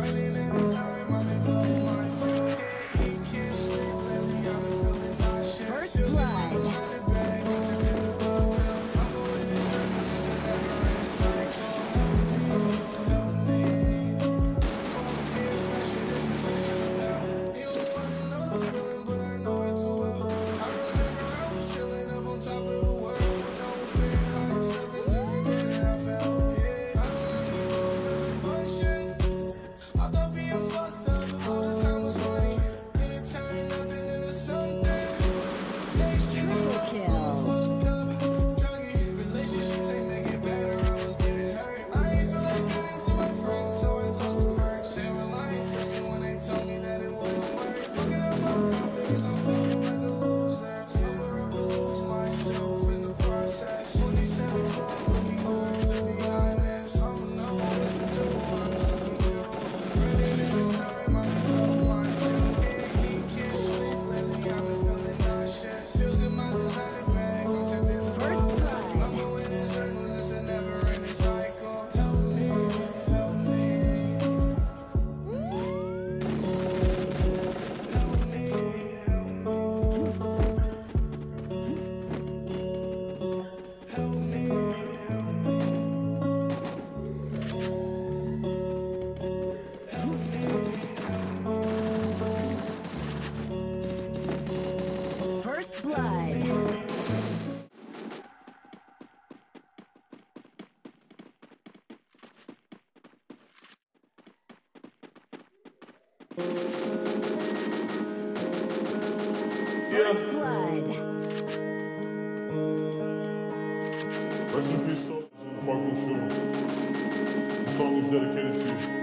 really First blood. Rest in peace, the Parkland song is dedicated to you.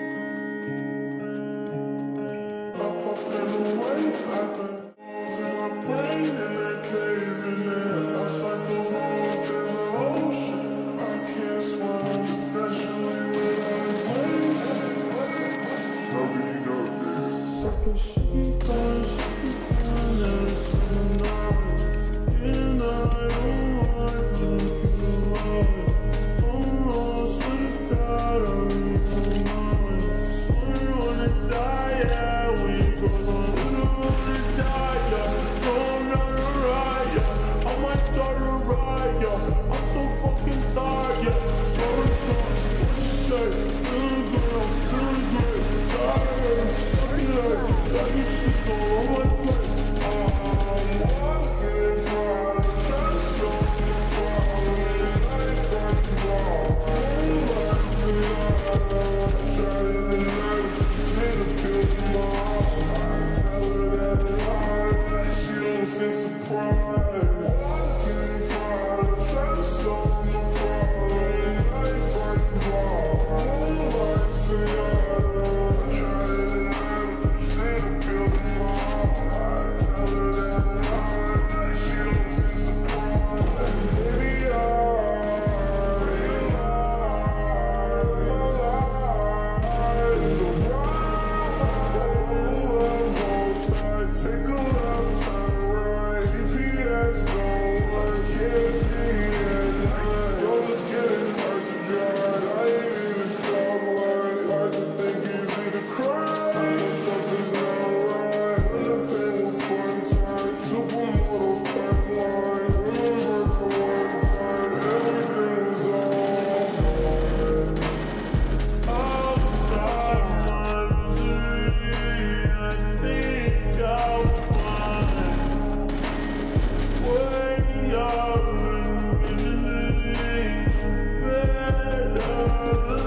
Obrigado.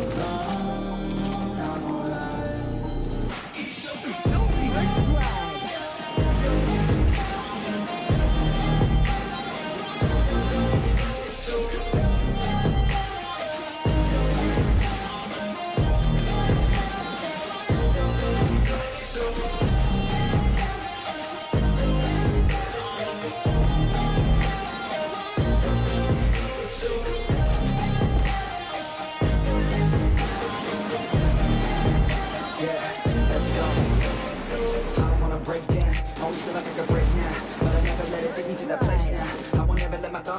I'm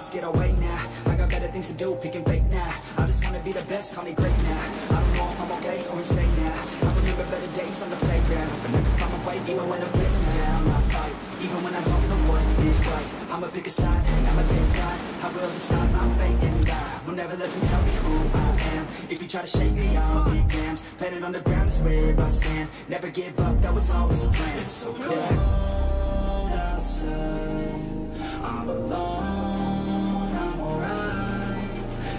ever let my thoughts get away now. I got better things to do, picking fake now. I just wanna be the best, call me great now. I don't know if I'm okay or insane now. I remember better days on the playground, but can find my way even when I'm facing down. I fight, even when I don't know what is right. I'ma pick a side, I'ma take pride. I will decide my fate and die. Will never let them tell me who I am. If you try to shake me, I'll be damned. Planet on the ground is where I stand. Never give up, that was always the plan. It's so cold outside. I'm alone.